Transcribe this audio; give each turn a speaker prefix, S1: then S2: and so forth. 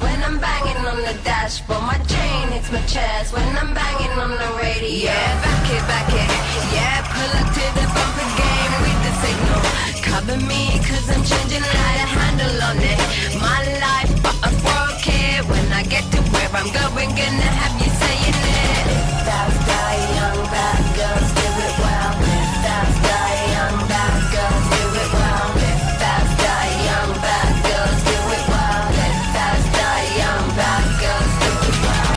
S1: when I'm banging on the dashboard. My chain hits my chest when I'm banging on the radio. Yeah, back it, back it. Yeah, pull up to the bumper game with the signal. Cover me, cause I'm changing light a handle on it. My life, but I broke it. When I get to where I'm going, gonna